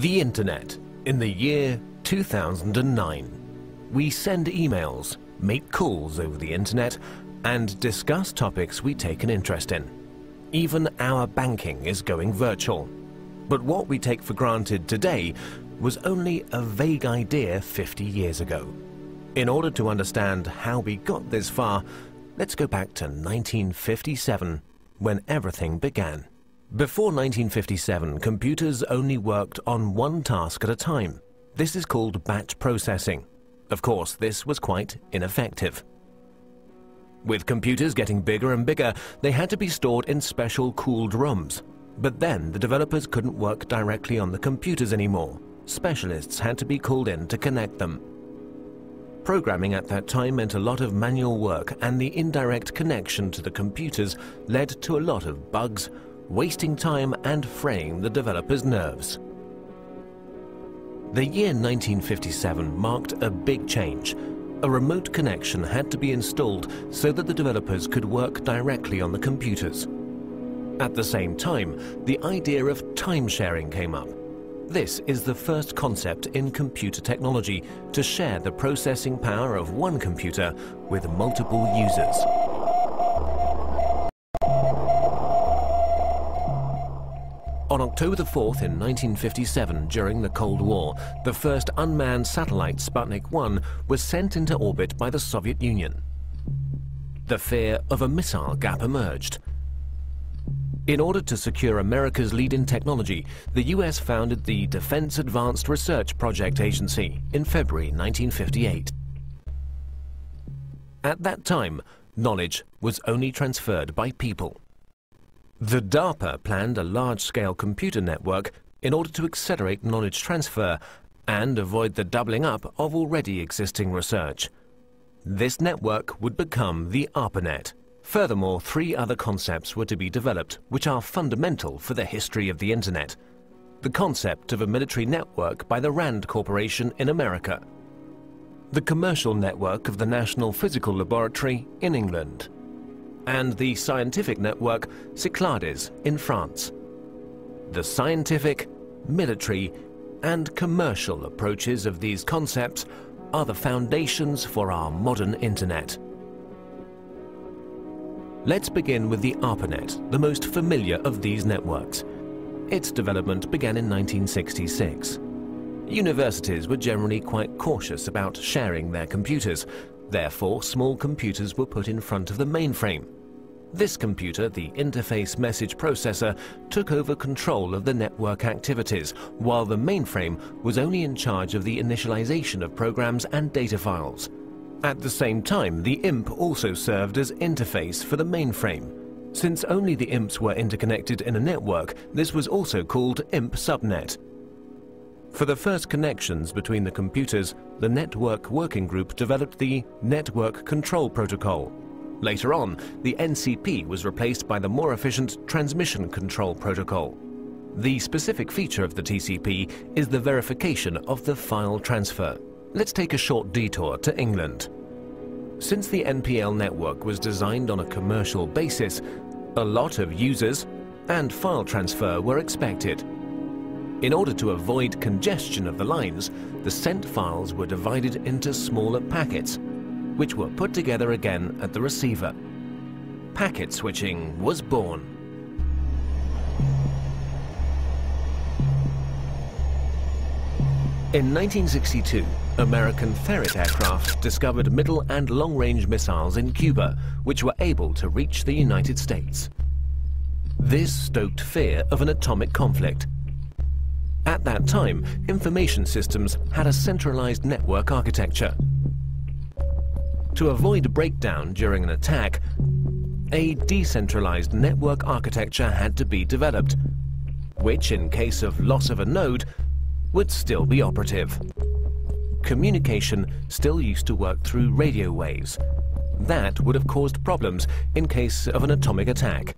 The Internet in the year 2009. We send emails, make calls over the Internet, and discuss topics we take an interest in. Even our banking is going virtual. But what we take for granted today was only a vague idea 50 years ago. In order to understand how we got this far, let's go back to 1957, when everything began. Before 1957, computers only worked on one task at a time. This is called batch processing. Of course, this was quite ineffective. With computers getting bigger and bigger, they had to be stored in special cooled rooms. But then the developers couldn't work directly on the computers anymore. Specialists had to be called in to connect them. Programming at that time meant a lot of manual work and the indirect connection to the computers led to a lot of bugs, wasting time and fraying the developers' nerves. The year 1957 marked a big change. A remote connection had to be installed so that the developers could work directly on the computers. At the same time, the idea of time sharing came up. This is the first concept in computer technology to share the processing power of one computer with multiple users. On October 4th in 1957, during the Cold War, the first unmanned satellite Sputnik 1 was sent into orbit by the Soviet Union. The fear of a missile gap emerged. In order to secure America's lead in technology, the US founded the Defense Advanced Research Project Agency in February 1958. At that time, knowledge was only transferred by people. The DARPA planned a large-scale computer network in order to accelerate knowledge transfer and avoid the doubling up of already existing research. This network would become the ARPANET. Furthermore, three other concepts were to be developed which are fundamental for the history of the Internet. The concept of a military network by the RAND Corporation in America. The commercial network of the National Physical Laboratory in England and the scientific network Cyclades in France. The scientific, military, and commercial approaches of these concepts are the foundations for our modern internet. Let's begin with the ARPANET, the most familiar of these networks. Its development began in 1966. Universities were generally quite cautious about sharing their computers, Therefore, small computers were put in front of the mainframe. This computer, the Interface Message Processor, took over control of the network activities, while the mainframe was only in charge of the initialization of programs and data files. At the same time, the IMP also served as interface for the mainframe. Since only the IMPs were interconnected in a network, this was also called IMP subnet. For the first connections between the computers, the Network Working Group developed the Network Control Protocol. Later on, the NCP was replaced by the more efficient Transmission Control Protocol. The specific feature of the TCP is the verification of the file transfer. Let's take a short detour to England. Since the NPL network was designed on a commercial basis, a lot of users and file transfer were expected. In order to avoid congestion of the lines, the sent files were divided into smaller packets, which were put together again at the receiver. Packet switching was born. In 1962, American Ferret aircraft discovered middle and long-range missiles in Cuba, which were able to reach the United States. This stoked fear of an atomic conflict, at that time, information systems had a centralized network architecture. To avoid breakdown during an attack, a decentralized network architecture had to be developed, which in case of loss of a node, would still be operative. Communication still used to work through radio waves. That would have caused problems in case of an atomic attack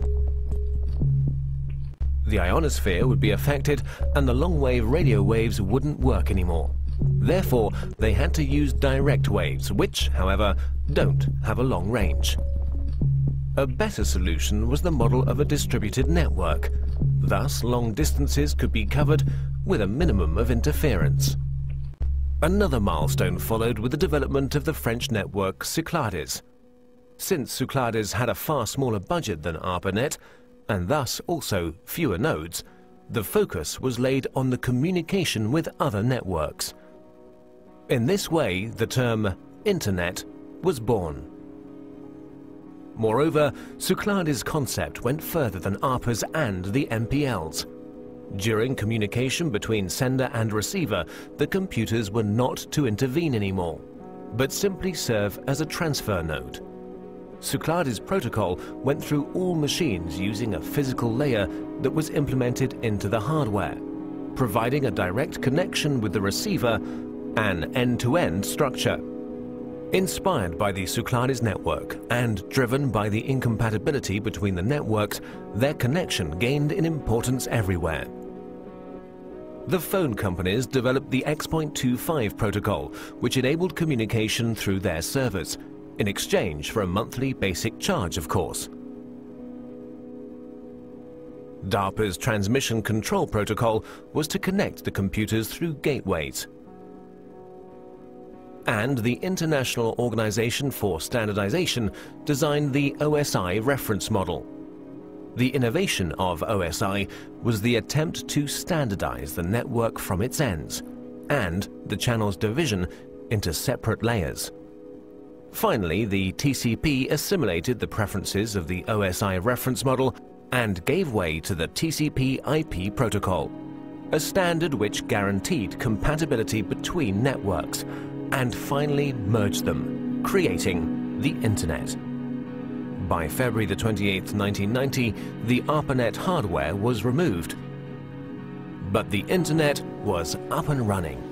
the ionosphere would be affected and the long-wave radio waves wouldn't work anymore. Therefore, they had to use direct waves, which, however, don't have a long range. A better solution was the model of a distributed network. Thus, long distances could be covered with a minimum of interference. Another milestone followed with the development of the French network Cyclades. Since Cyclades had a far smaller budget than ARPANET, and thus also fewer nodes, the focus was laid on the communication with other networks. In this way, the term Internet was born. Moreover, Cyclades' concept went further than ARPA's and the NPL's. During communication between sender and receiver, the computers were not to intervene anymore, but simply serve as a transfer node. Cyclades' protocol went through all machines using a physical layer that was implemented into the hardware, providing a direct connection with the receiver, an end-to-end -end structure. Inspired by the Cyclades network and driven by the incompatibility between the networks, their connection gained in importance everywhere. The phone companies developed the X.25 protocol, which enabled communication through their servers, in exchange for a monthly basic charge, of course. DARPA's transmission control protocol was to connect the computers through gateways, and the International Organization for Standardization designed the OSI reference model. The innovation of OSI was the attempt to standardize the network from its ends and the channel's division into separate layers. Finally, the TCP assimilated the preferences of the OSI reference model and gave way to the TCP IP protocol, a standard which guaranteed compatibility between networks and finally merged them, creating the Internet. By February the 28th, 1990, the ARPANET hardware was removed. But the Internet was up and running.